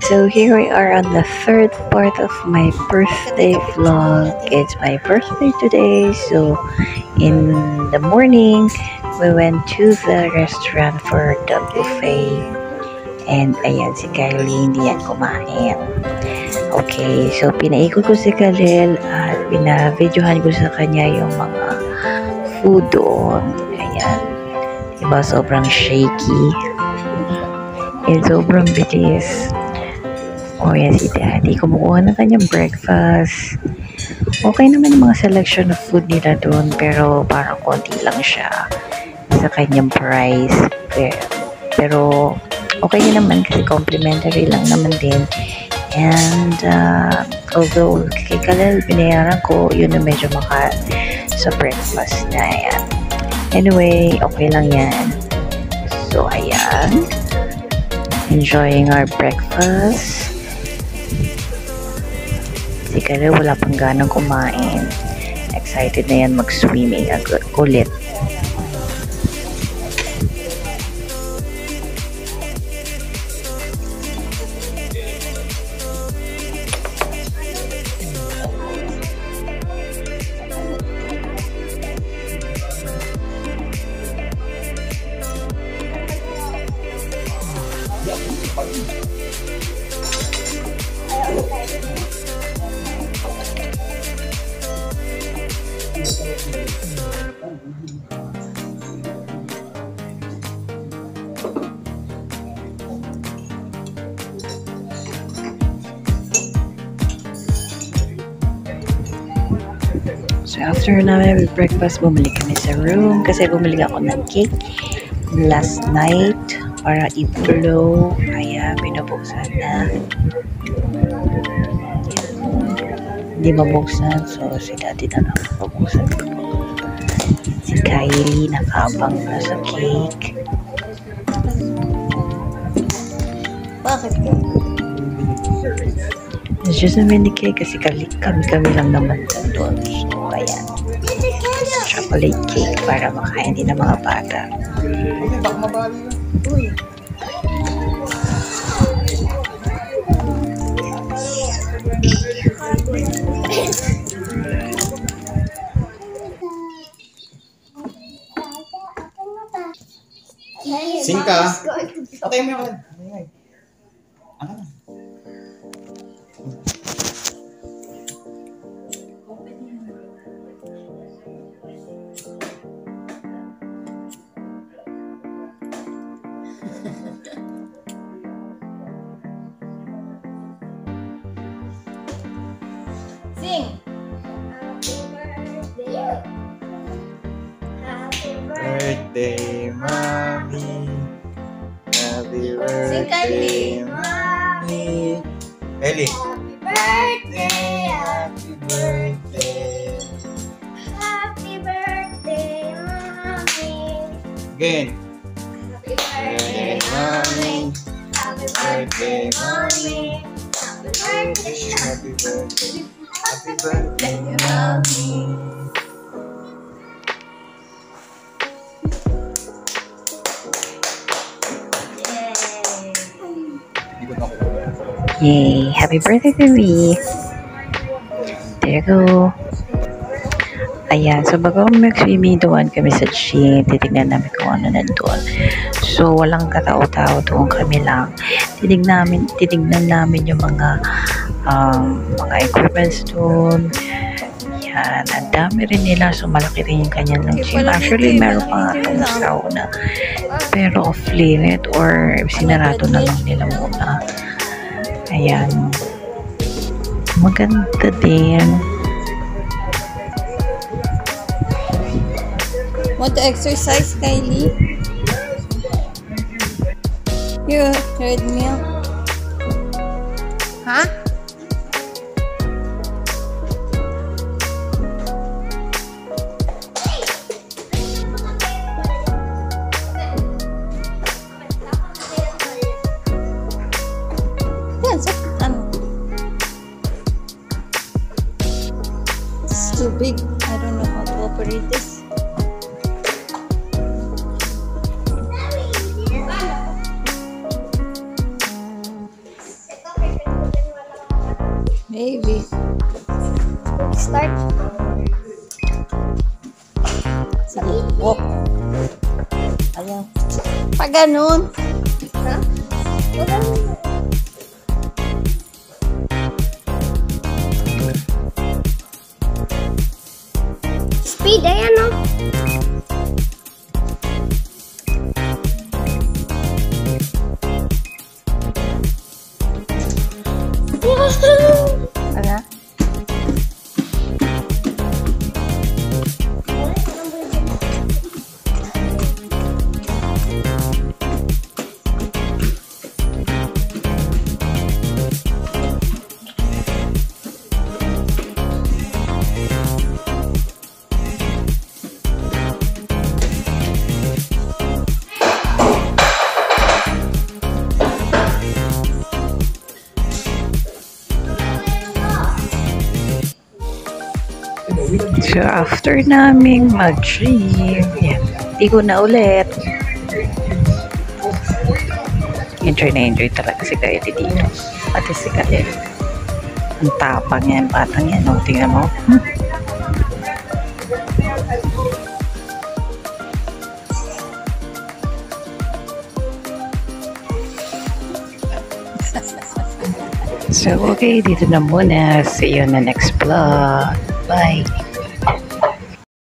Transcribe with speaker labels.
Speaker 1: So here we are on the third part of my birthday vlog. It's my birthday today. So in the morning, we went to the restaurant for the buffet. And ayan, si Kylie hindi yan kumain. Okay, so pinaikot ko si Kalil at pina-videohan ko sa kanya yung mga food doon. Ayan. Diba, sobrang shaky. And sobrang bitis. O yan si Daddy, kumukuha ng kanyang breakfast. Okay naman yung mga selection of food nila doon, pero parang konti lang siya sa kanyang price. Pero, pero okay din naman kasi complimentary lang naman din. And uh, although kay Kalel binayaran ko, yun na medyo maka sa breakfast na yan. Anyway, okay lang yan. So, ayan. Enjoying our breakfast. Si Kalel wala pang ganang kumain. Excited na yan mag-swimming ag- ulit. So after namin breakfast, bumili kami sa room kasi bumili ako ng cake last night para i-blow. Kaya binubuksan na. Hindi mabuksan. So si daddy na lang mabuksan. Si Kylie nakabang na sa cake.
Speaker 2: Bakit ka?
Speaker 1: It's just a mini cake kasi kami, kami, kami lang naman doon. So ayan. Chocolate cake para makain din ng mga bata.
Speaker 2: Uy.
Speaker 3: Singka. Okay mo yan. Ano na?
Speaker 2: Sing!
Speaker 3: Birthday, mommy. Happy
Speaker 2: Kylie.
Speaker 3: mommy. Ellie.
Speaker 2: Birthday!
Speaker 3: Happy birthday.
Speaker 2: Happy birthday, mommy!
Speaker 3: Again.
Speaker 2: Happy
Speaker 3: Birthday, mommy.
Speaker 2: Happy
Speaker 3: birthday,
Speaker 2: mommy! Happy birthday!
Speaker 3: Happy birthday. Happy birthday, mommy.
Speaker 1: Yay! Happy birthday me! There you go. Ayan, so bago kami mag-swimming doon kami sa gym, titignan namin kung ano nandun. So, walang katao-tao doon kami lang. Titignan namin, titignan namin yung mga um, mga equipments doon. Yan, ang dami rin nila. So, malaki rin yung kanya ng gym. Actually, meron pa nga itong sauna. Pero off-limit or sinarado na lang nila muna. Ayan. Maganda din.
Speaker 2: Want to exercise, Kylie? You treadmill. Big. I don't know how to operate this. Maybe.
Speaker 4: Start.
Speaker 2: Sige, walk. Ayaw. Pag ganun.
Speaker 4: Ha? Wala. Speed, ayan o.
Speaker 2: Ano?
Speaker 1: So, after naming mag-gym, yan, ligo na ulit. Enjoy na enjoy talaga si Kaya dito. Pati si Kaya. Ang tapang yan, batang yan. O, tingnan mo. Hmm. So, okay, dito na muna. See you on the next vlog. Bye.